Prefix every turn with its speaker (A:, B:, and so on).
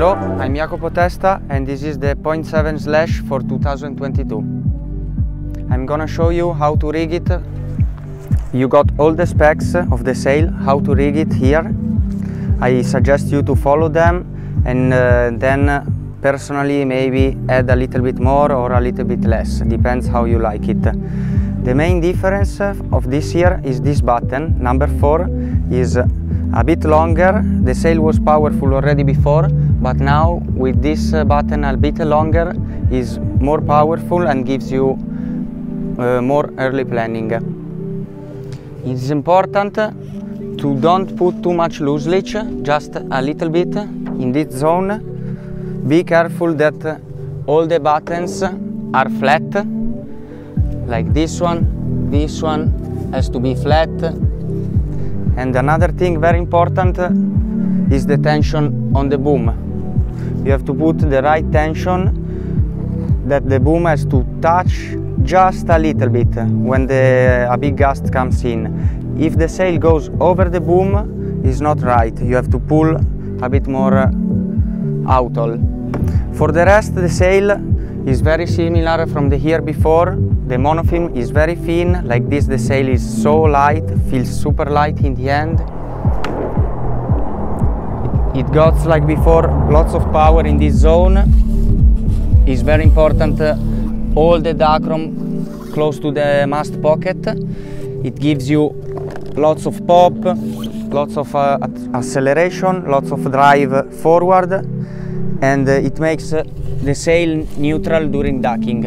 A: I'm Jacopo Testa and this is the 0.7 slash for 2022. I'm gonna show you how to rig it. You got all the specs of the sail, how to rig it here. I suggest you to follow them and uh, then personally maybe add a little bit more or a little bit less, depends how you like it. The main difference of this year is this batten, number 4, is a bit longer. The sail was powerful already before, but now with this batten a bit longer is more powerful and gives you uh, more early planning. It's important to don't put too much loose leech, just a little bit in this zone. Be careful that all the battens are flat, like this one, this one has to be flat, and another thing very important is the tension on the boom. You have to put the right tension that the boom has to touch just a little bit when the, a big gust comes in. If the sail goes over the boom, it's not right. You have to pull a bit more uh, outhaul. For the rest, the sail is very similar from the year before. The monofilm is very thin, like this the sail is so light, feels super light in the end. It, got like before lots of power in this zone. It's very important uh, all the dacron close to the mast pocket. It gives you lots of pop, lots of uh, acceleration, lots of drive forward and uh, it makes uh, the sail neutral during ducking.